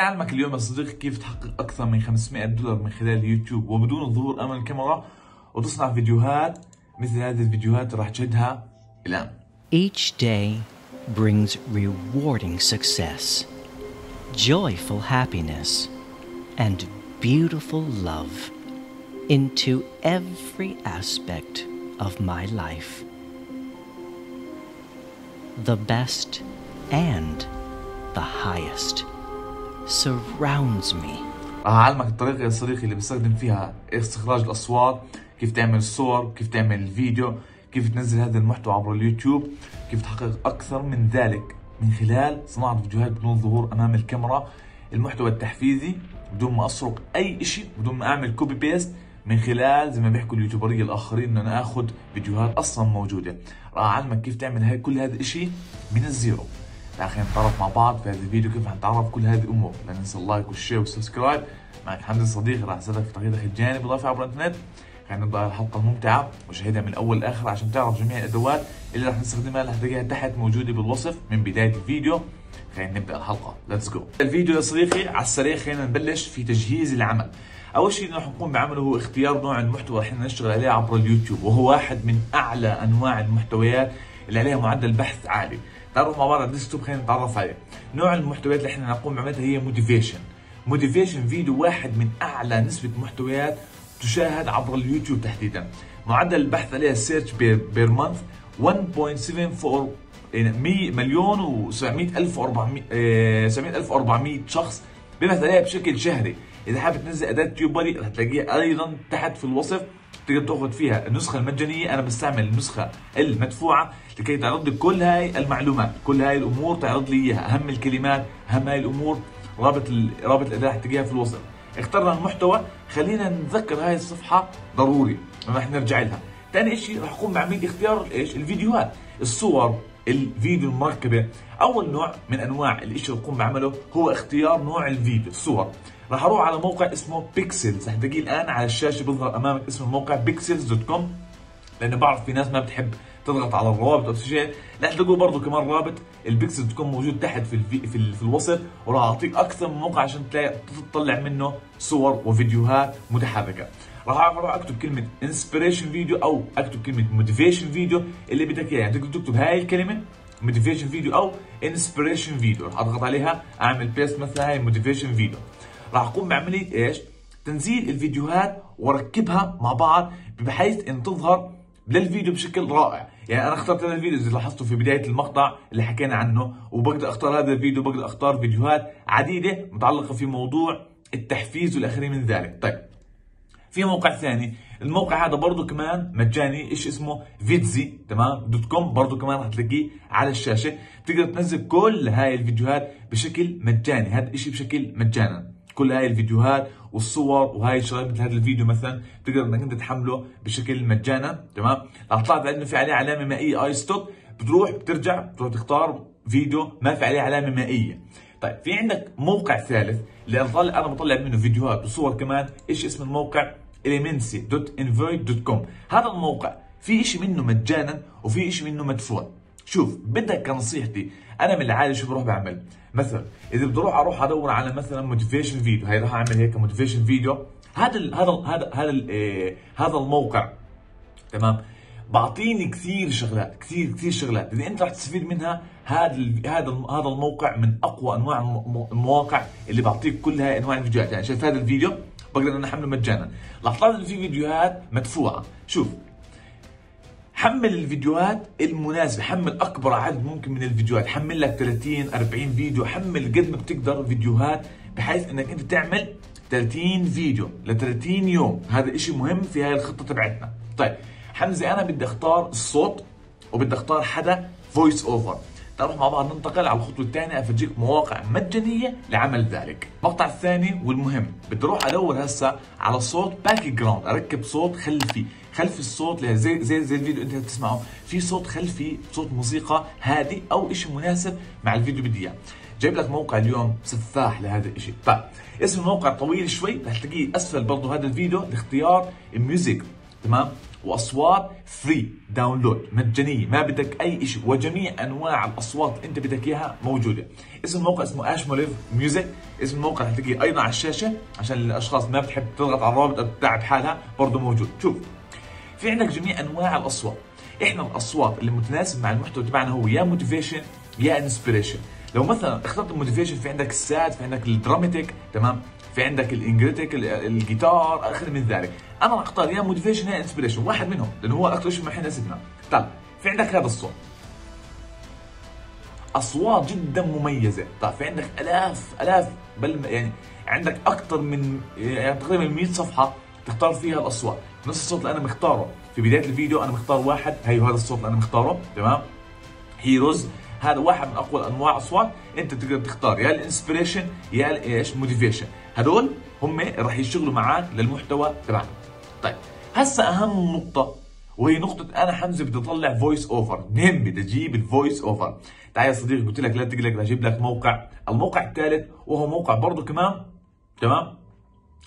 علمك اليوم يا صديقي كيف تحقق أكثر من 500 دولار من خلال يوتيوب وبدون الظهور أمام الكاميرا وتصنع فيديوهات مثل هذه الفيديوهات راح تشاهدها الآن. Each day brings rewarding success, joyful happiness, and beautiful love into every aspect of my life. The best and the highest surrounds me. راح أعلمك الطريقة يا صديقي اللي بستخدم فيها استخراج الأصوات، كيف تعمل الصور، كيف تعمل الفيديو، كيف تنزل هذا المحتوى عبر اليوتيوب، كيف تحقق أكثر من ذلك من خلال صناعة فيديوهات بدون ظهور أمام الكاميرا، المحتوى التحفيزي بدون ما أسرق أي شيء، بدون ما أعمل copy paste من خلال زي ما بيحكوا اليوتيوبرية الآخرين إنه أنا آخذ فيديوهات أصلا موجودة، راح أعلمك كيف تعمل هاي كل هذا الشيء من ال zero. خلينا نتعرف مع بعض في هذا الفيديو كيف حنتعرف كل هذه الأمور. لا ننسى ال like وال share وال subscribe. معك حمزة صديقي راح أساعدك في تغيير الجانب الاضافي عبر الإنترنت. خلينا نبدأ الحلقة الممتعة وشاهدها من الأول لآخر عشان تعرف جميع الأدوات اللي راح نستخدمها. اللي هتلاقيها تحت موجودة بالوصف من بداية الفيديو. خلينا نبدأ الحلقة. let's go الفيديو يا صديقي على السريع خلينا نبلش في تجهيز العمل. أول شيء راح نقوم بعمله هو اختيار نوع المحتوى اللي إحنا نشتغل عليه عبر اليوتيوب وهو واحد من أعلى أنواع المحتويات اللي عليها معدل بحث عالي. تعالوا مع بعض على ال desktop خلينا نتعرف عليه نوع المحتويات اللي إحنا نقوم بعملها هي motivation motivation video واحد من أعلى نسبة محتويات تشاهد عبر اليوتيوب تحديدا. معدل البحث عليها ال search per month 1.74 100 مليون و700 ألف و400 700 ألف و400 شخص بيبحث عليها بشكل شهري. إذا حابب تنزل أداة TubeBuddy رح تلاقيها أيضا تحت في الوصف. تقدر تأخذ فيها النسخة المجانية. أنا بستعمل النسخة المدفوعة لكي تعرض لي كل هاي المعلومات كل هاي الأمور تعرض لي إياها. أهم الكلمات أهم هاي الأمور رابط ال... رابط الاداه تلاقيها في الوصف. اخترنا المحتوى. خلينا نتذكر هاي الصفحة ضروري رح نرجع لها. ثاني شيء رح أقوم بعمليه اختيار إيش؟ الفيديوهات. الصور الفيديو المركبة. أول نوع من أنواع الشيء اللي بقوم بعمله هو اختيار نوع الفيديو الصور. راح أروح على موقع اسمه Pexels رح تلاقيه الآن على الشاشة بيظهر أمامك اسم الموقع Pexels dot com لأنه بعرف في ناس ما بتحب تضغط على الروابط أو شيء. رح تلاقوا برضه كمان رابط ال Pexels تكون موجود تحت في الفي في, في الوصف وراح أعطيك أكثر من موقع عشان تطلع منه صور وفيديوهات متحركة. راح أروح أكتب كلمة inspiration video أو أكتب كلمة motivation video اللي بدك اياه يعني تكتب هاي الكلمة motivation video أو inspiration video راح أضغط عليها أعمل paste مثلا هاي motivation video راح اقوم بعملية إيش؟ تنزيل الفيديوهات وأركبها مع بعض بحيث إن تظهر للفيديو بشكل رائع. يعني أنا اخترت هذا الفيديو إذا لاحظتوا في بداية المقطع اللي حكينا عنه وبقدر أختار هذا الفيديو بقدر أختار فيديوهات عديدة متعلقة في موضوع التحفيز والاخرين من ذلك. طيب في موقع ثاني. الموقع هذا برضه كمان مجاني إيش اسمه؟ Vecteezy تمام؟ dot com برضه كمان راح تلاقيه على الشاشة. تقدر تنزل كل هاي الفيديوهات بشكل مجاني هذا الشيء بشكل مجانا. كل هاي الفيديوهات والصور وهاي الشغلات مثل هذا الفيديو مثلا تقدر إنك أنت تحمله بشكل مجانا تمام؟ لو طلعت عندنا في عليه علامة مائية. iStock بتروح بترجع بتروح تختار فيديو ما في عليه علامة مائية. طيب في عندك موقع ثالث اللي أنا بطلع منه فيديوهات وصور كمان. إيش اسم الموقع؟ elements.envato.com هذا الموقع في شيء منه مجانا وفي شيء منه مدفوع. شوف بدك كنصيحتي أنا من العادي شو بروح بعمل؟ مثلا إذا بدي أروح أروح أدور على مثلا motivation video هي راح أعمل هيك motivation video هذا ال هذا ال هذا هذا ال إيه هذا الموقع. تمام؟ بعطيني كثير شغلات كثير كثير شغلات إذا أنت راح تستفيد منها هذا هذا هذا الموقع من أقوى أنواع المواقع اللي بعطيك كل هاي أنواع الفيديوهات. يعني شايف هذا الفيديو؟ بقدر أنا أحمله مجانا. لاحظت انه في فيديوهات مدفوعة. شوف حمل الفيديوهات المناسبة حمل أكبر عدد ممكن من الفيديوهات. حمل لك 30 40 فيديو. حمل قد ما بتقدر فيديوهات بحيث أنك أنت تعمل 30 فيديو ل 30 يوم. هذا إشي مهم في هاي الخطة تبعتنا. طيب حمزة أنا بدي أختار الصوت وبدي أختار حدا voice over نروح مع بعض ننتقل على الخطوة الثانية أفرجيك مواقع مجانية لعمل ذلك. المقطع الثاني والمهم بدي أروح أدور هسا على صوت background أركب صوت خلفي. خلف الصوت زي زي زي الفيديو أنت تسمعه. في صوت خلفي صوت موسيقى هادي أو شيء مناسب مع الفيديو بدي إياه. جايب لك موقع اليوم سفاح لهذا الشيء طيب اسم الموقع طويل شوي رح تلاقيه أسفل برضه هذا الفيديو لاختيار ال music تمام؟ واصوات free download مجانية ما بدك أي شيء وجميع أنواع الأصوات أنت بدك إياها موجودة. اسم الموقع اسمه Ashamaluev Music اسم الموقع حتلاقيه أيضا على الشاشة عشان الأشخاص ما بتحب تضغط على الرابط أو تتعب حالها برضه موجود. شوف في عندك جميع أنواع الأصوات. إحنا الأصوات اللي متناسب مع المحتوى تبعنا هو يا motivation يا inspiration لو مثلا اخترت ال motivation في عندك ال sad في عندك ال dramatic تمام؟ في عندك ال energetic ال guitar آخر من ذلك. أنا راح اختار يا motivation يا inspiration واحد منهم لأنه هو أكثر شيء ما يناسبنا طيب في عندك هذا الصوت. أصوات جدا مميزة. طيب في عندك آلاف آلاف بل يعني عندك أكثر من يعني تقريبا 100 صفحة تختار فيها الأصوات. نفس الصوت اللي أنا مختاره. في بداية الفيديو أنا مختار واحد هي هذا الصوت اللي أنا مختاره. تمام؟ Heroes هذا واحد من أقوى انواع الاصوات أنت تقدر تختار يا ال inspiration يا الإيش motivation هدول هم راح يشتغلوا معك للمحتوى تبعنا طيب هسه أهم نقطة وهي نقطة أنا حمزة بدي أطلع voice over، مهم بدي أجيب ال voice over. تعال يا صديقي قلت لك لا تقلق أجيب لك موقع، الموقع الثالث وهو موقع برضه كمان تمام؟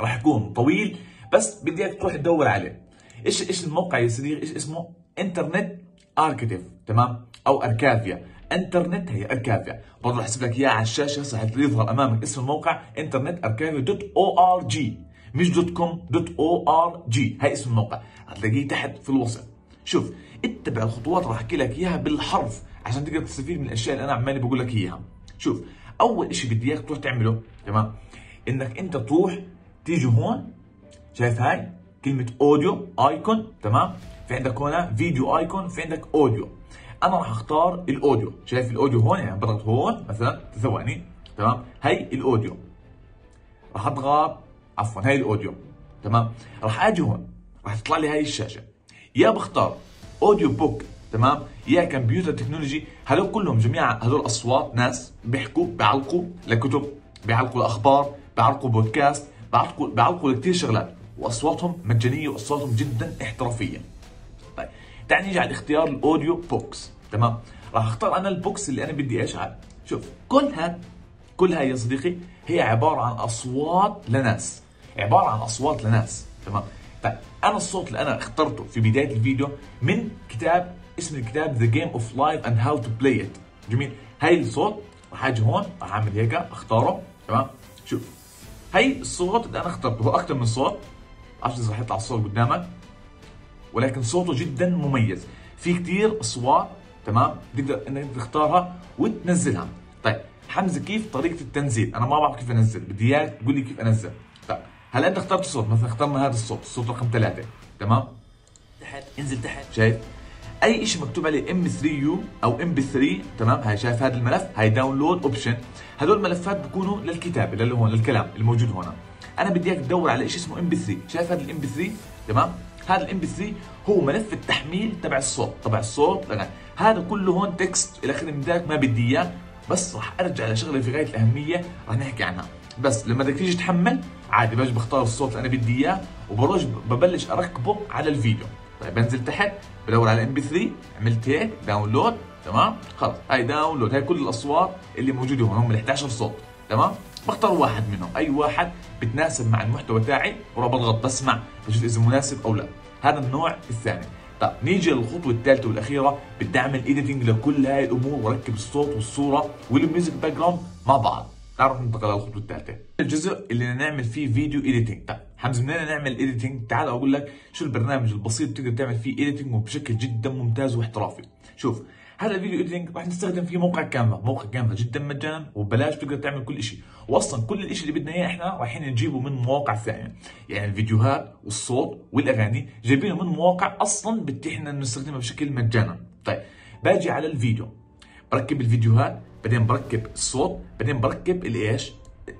راح يكون طويل بس بدي اياك تروح تدور عليه. إيش إيش الموقع يا صديقي؟ إيش اسمه؟ انترنت Archive تمام؟ أو Archive. Internet هي Archive برضه رح اسيب لك إياها على الشاشة هسه يظهر أمامك اسم الموقع Internet Archive dot O R G. مش dot com dot O R G. هاي اسم الموقع. هتلاقيه تحت في الوصف. شوف اتبع الخطوات راح أحكي لك إياها بالحرف عشان تقدر تستفيد من الأشياء اللي أنا عمالي بقول لك إياها. شوف أول شيء بدي إياك تروح تعمله تمام؟ إنك أنت تروح تيجي هون شايف هاي؟ كلمة audio icon تمام؟ في عندك هون video icon في عندك audio أنا راح أختار ال audio شايف ال audio هون؟ يعني بضغط هون مثلا ثواني تمام؟ هي ال audio راح أضغط عفوا هي ال audio تمام؟ راح أجي هون. راح تطلع لي هاي الشاشة. يا بختار audio book تمام؟ يا computer technology هذول كلهم جميع هذول اصوات ناس بيحكوا بيعلقوا لكتب بيعلقوا لأخبار بيعلقوا بودكاست بيعلقوا بيعلقوا لكثير شغلات. وأصواتهم مجانية وأصواتهم جدا احترافيه طيب تعال نيجي على اختيار ال audio books. تمام؟ راح أختار أنا ال books اللي أنا بدي إيش عاد شوف كلها كلها يا صديقي هي عبارة عن أصوات لناس. عبارة عن أصوات لناس. تمام؟ طيب أنا الصوت اللي أنا اخترته في بداية الفيديو من كتاب اسم الكتاب The Game of Life and How to Play It جميل؟ هاي الصوت راح أجي هون راح أعمل هيك أختاره. تمام؟ شوف هي الصوت اللي أنا اخترته هو أكثر من صوت. عشان راح يطلع الصوت قدامك. ولكن صوته جدا مميز. في كثير أصوات تمام؟ تقدر إنك تختارها وتنزلها. طيب حمزة كيف طريقة التنزيل؟ أنا ما بعرف كيف أنزل. بدي إياك تقول لي كيف أنزل. طيب هلا أنت اخترت صوت؟ مثلا اخترنا هذا الصوت الصوت رقم ثلاثة. تمام؟ تحت انزل تحت. شايف؟ أي شيء مكتوب عليه M3U أو MP3 تمام؟ هاي شايف هذا الملف؟ هاي download option هذول الملفات بيكونوا للكتابة اللي هون للكلام الموجود هون. أنا بدي إياك تدور على شيء اسمه MP3 شايف هذا ال MP3 تمام؟ هذا ال MP3 هو ملف التحميل تبع الصوت تبع الصوت. لغاية. هذا كله هون text إلى اخره من ذلك ما بدي إياه بس راح أرجع لشغلة في غاية الأهمية راح نحكي عنها. بس لما بدك تيجي تحمل عادي باجي بختار الصوت اللي أنا بدي إياه وبروح ببلش أركبه على الفيديو. طيب بنزل تحت بدور على MP3 عملت هيك download تمام؟ خلص هاي download هاي كل الأصوات اللي موجودة هون هم ال 11 صوت تمام؟ بختار واحد منهم. أي واحد بتناسب مع المحتوى تاعي وراح بضغط بسمع بشوف إذا مناسب أو لا. هذا النوع الثاني. طيب نيجي للخطوة الثالثة والأخيرة بدي اعمل editing لكل هاي الأمور واركب الصوت والصورة وال music background مع بعض. تعرف ننتقل للخطوه الثالثة. الجزء اللي نعمل فيه video editing طيب حمزة منين نعمل editing تعال أقول لك شو البرنامج البسيط تقدر تعمل فيه editing وبشكل جدا ممتاز واحترافي. شوف هذا ال video editing راح نستخدم فيه موقع Canva موقع Canva جدا مجانا وببلاش تقدر تعمل كل شيء واصلا كل الشيء اللي بدنا إياه إحنا رايحين نجيبه من مواقع ثانية يعني الفيديوهات والصوت والأغاني جايبينه من مواقع أصلا بتيح لنا نستخدمها بشكل مجانا. طيب باجي على الفيديو بركب الفيديوهات بعدين بركب الصوت بعدين بركب الايش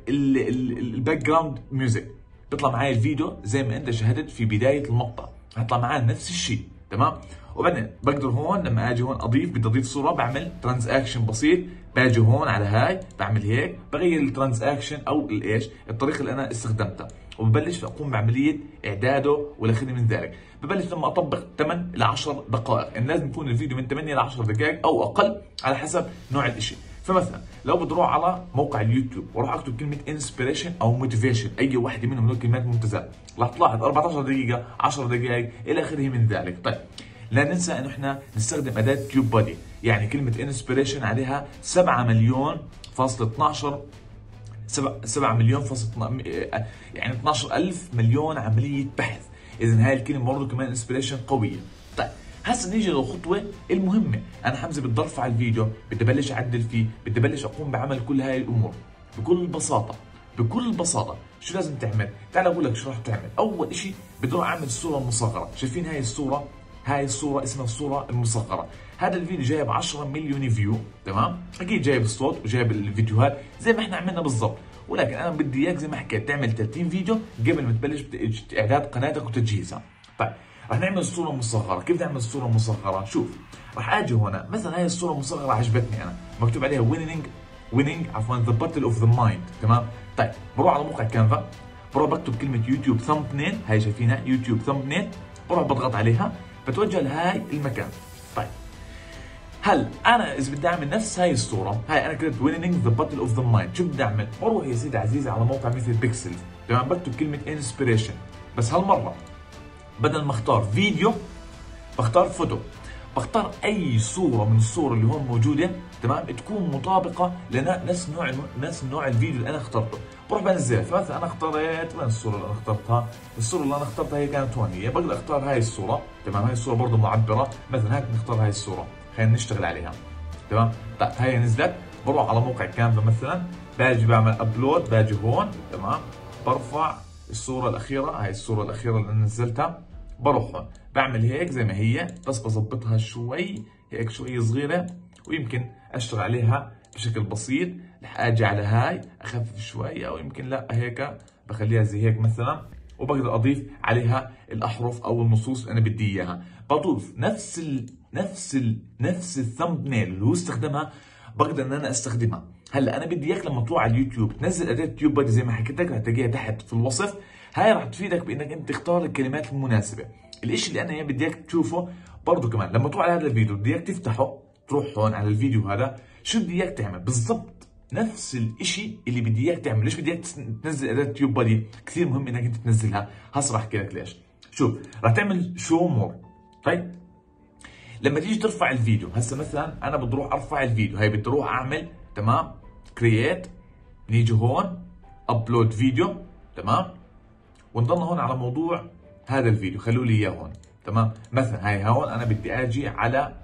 ال background music بيطلع معي الفيديو زي ما أنت شاهدت في بداية المقطع هيطلع معي نفس الشيء تمام؟ وبعدين بقدر هون لما أجي هون أضيف بدي أضيف صورة بعمل transition بسيط. باجي هون على هاي بعمل هيك. بغير ال transition أو الايش الطريقة اللي أنا استخدمتها. وببلش أقوم بعملية إعداده والى من ذلك. ببلش لما أطبق 8 ل 10 دقائق. يعني لازم يكون الفيديو من 8 ل 10 دقائق أو أقل على حسب نوع الشيء فمثلا لو بتروح على موقع اليوتيوب وأروح أكتب كلمة inspiration أو motivation أي واحدة منهم من كلمات ممتازات راح تلاحظ 14 دقيقة 10 دقائق إلى آخره من ذلك. طيب لا ننسى انه إحنا نستخدم أداة TubeBuddy يعني كلمة inspiration عليها 7 مليون فاصل 12 7 7 مليون فاصل يعني 12 ألف مليون عملية بحث. إذا هاي الكلمة برضه كمان inspiration قوية. طيب هسه نيجي للخطوة المهمة. أنا حمزة بدي أرفع الفيديو بدي أبلش أعدل فيه بدي أبلش أقوم بعمل كل هاي الأمور. بكل بساطة بكل بساطة شو لازم تعمل؟ تعال أقول لك شو راح تعمل. أول إشي بدي أعمل الصورة المصغرة شايفين هاي الصورة؟ هاي الصورة اسمها الصورة المصغرة. هذا الفيديو جايب 10 مليون view تمام؟ أكيد جايب الصوت وجايب الفيديوهات زي ما إحنا عملنا بالضبط. ولكن أنا بدي إياك زي ما حكيت تعمل 30 فيديو قبل ما تبلش اعداد قناتك وتجهيزها. طيب رح نعمل الصورة مصغرة كيف نعمل الصورة مصغرة شوف رح آجي هنا. مثلا هاي الصورة مصغرة عجبتني أنا. مكتوب عليها winning winning عفوا the battle of the mind تمام؟ طيب بروح على موقع Canva بروح بكتب كلمة YouTube thumb هاي شايفينها؟ YouTube thumb بروح بضغط عليها. بتوجه لهاي المكان. طيب. هل أنا إذا بدي أعمل نفس هاي الصورة هاي أنا كتبت winning the battle of the mind شو بدي أعمل؟ بروح يا سيدي عزيزي على موقع مثل Pexel تمام؟ بكتب كلمة inspiration بس هالمرة بدل ما أختار فيديو بختار فوتو. بختار أي صورة من الصور اللي هون موجودة تمام؟ تكون مطابقة لنفس نوع نفس نوع الفيديو اللي أنا اخترته. بروح بنزلها فمثلا أنا اخترت وين الصورة اللي أنا اخترتها. الصورة اللي أنا اخترتها هي كانت هون هي بقدر اختار هاي الصورة. تمام؟ هاي الصورة برضه معبرة. مثلا هيك نختار هاي الصورة. خلينا نشتغل عليها. تمام؟ طيب هاي نزلت. بروح على موقع Canva مثلا. باجي بعمل upload باجي هون. تمام؟ برفع الصورة الأخيرة. هاي الصورة الأخيرة اللي نزلتها. بروح هون. بعمل هيك زي ما هي. بس بظبطها شوي. هيك شوي صغيرة. ويمكن أشتغل عليها بشكل بسيط. رح أجي على هاي أخفف شوي أو يمكن لا هيك بخليها زي هيك مثلا وبقدر أضيف عليها الأحرف أو النصوص اللي أنا بدي إياها. بضيف نفس ال نفس ال نفس ال thumb اللي هو استخدمها بقدر إن أنا أستخدمها. هلأ أنا بدي إياك لما تروح على اليوتيوب تنزل اداه TubeBuddy زي ما حكيت لك رح تلاقيها تحت في الوصف. هاي رح تفيدك بإنك أنت تختار الكلمات المناسبة. الإشي اللي أنا بدي إياك تشوفه برضه كمان لما تروح على هذا الفيديو بدي إياك تفتحه تروح هون على الفيديو هذا شو بدي إياك تعمل بالضبط؟ نفس الإشي اللي بدي اياك تعمل ليش بدي اياك تنزل اداه TubeBuddy كثير مهم إنك أنت تنزلها. هسه راح احكي لك ليش. شوف راح تعمل show more طيب. لما تيجي ترفع الفيديو هسه مثلا أنا بدي أروح أرفع الفيديو. هي بدي أروح أعمل تمام؟ create نيجي هون upload فيديو تمام؟ ونضلنا هون على موضوع هذا الفيديو. خلوا لي إياه هون تمام؟ مثلا هاي هون أنا بدي آجي على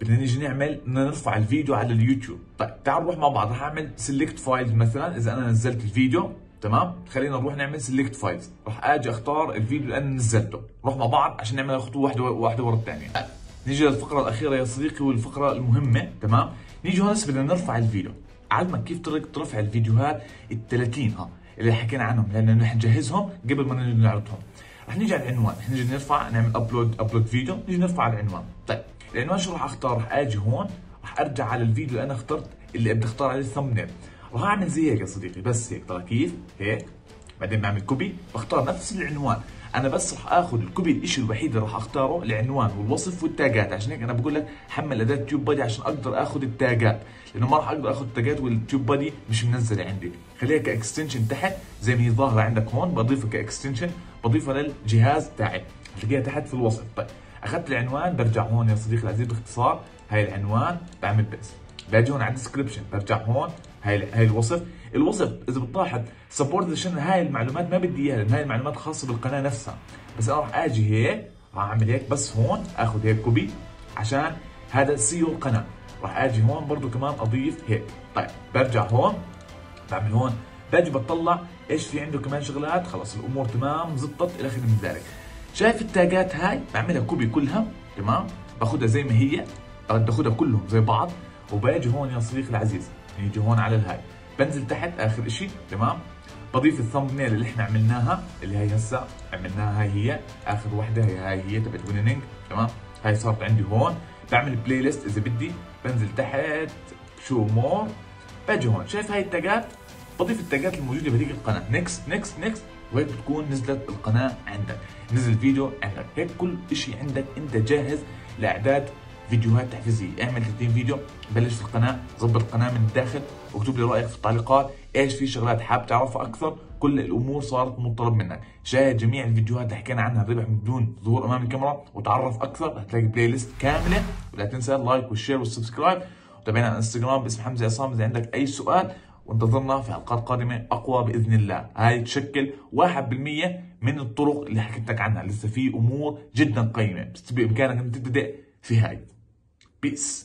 بدنا نيجي نعمل بدنا نرفع الفيديو على اليوتيوب. طيب تعال نروح مع بعض. رح اعمل select file مثلا. إذا أنا نزلت الفيديو تمام؟ خلينا نروح نعمل select files راح آجي أختار الفيديو اللي أنا نزلته. نروح مع بعض عشان نعمل خطوة واحدة واحدة ورا الثانية. نيجي للفقرة الأخيرة يا صديقي والفقرة المهمة تمام؟ نيجي هون بدنا نرفع الفيديو. علمك كيف طريقه رفع الفيديوهات ال 30 ها اللي حكينا عنهم لأن نحن نجهزهم قبل ما نعرضهم. رح نيجي على العنوان. رح نيجي نرفع نعمل upload upload فيديو نيجي نرفع على العنوان. طيب. العنوان شو راح أختار؟ راح آجي هون راح أرجع على الفيديو اللي أنا اخترت اللي بدي أختار عليه ال thumbnail راح أعمل زي هيك يا صديقي بس هيك ترى كيف؟ هيك. بعدين بعمل copy بختار نفس العنوان. أنا بس راح آخذ ال copy الشيء الوحيد اللي راح أختاره العنوان والوصف وال tagات. عشان هيك أنا بقول لك حمل أداة TubeBuddy عشان أقدر آخذ ال tagات. لأنه ما راح أقدر آخذ ال tagات وال TubeBuddy مش منزلة عندي. خليها ك extension تحت زي ما هي ظاهرة عندك هون بضيفها ك extension بضيفها للجهاز تاعي. تلاقيها تحت في الوصف. طيب. أخذت العنوان برجع هون يا صديقي العزيز باختصار هاي العنوان بعمل بس باجي هون على ال description برجع هون هاي هاي الوصف. الوصف إذا بتلاحظ support عشان هاي المعلومات ما بدي إياها لأن هاي المعلومات خاصة بالقناة نفسها. بس أنا راح آجي هيك راح أعمل هيك بس هون آخذ هيك copy عشان هذا SEO القناه راح آجي هون برضو كمان أضيف هيك. طيب برجع هون بعمل هون. باجي بطلع إيش في عنده كمان شغلات خلص الأمور تمام زبطت إلى آخره من ذلك. شايف ال tagات هاي؟ بعملها copy كلها تمام؟ باخذها زي ما هي بدي اخذها كلهم زي بعض وباجي هون يا صديقي العزيز نيجي هون على الهاي. بنزل تحت آخر شيء تمام؟ بضيف ال thumbnail اللي إحنا عملناها اللي هي هسه عملناها هاي هي آخر وحدة هي هاي هي تبعت winning تمام؟ هاي صارت عندي هون. بعمل playlist إذا بدي بنزل تحت show more باجي هون. شايف هاي ال tagات؟ بضيف ال tagات الموجودة بهذيك القناة. next next next وهيك بتكون نزلت القناه عندك. نزل فيديو عندك. هيك كل شيء عندك أنت جاهز لإعداد فيديوهات تحفيزية. اعمل 30 فيديو بلش في القناة ظبط القناة من الداخل واكتب لي رأيك في التعليقات. إيش في شغلات حاب تعرفها أكثر؟ كل الأمور صارت مطلب منك. شاهد جميع الفيديوهات اللي حكينا عنها الربح من دون ظهور أمام الكاميرا وتعرف أكثر. هتلاقي playlist كاملة ولا تنسى ال like وال share وال subscribe وتابعنا على انستغرام باسم حمزة عصام إذا عندك أي سؤال وانتظرنا في حلقات قادمة أقوى بإذن الله. هاي تشكل 1% من الطرق اللي حكيت لك عنها. لسه في أمور جدا قيمة بس بإمكانك أن تبدأ في هاي. بيس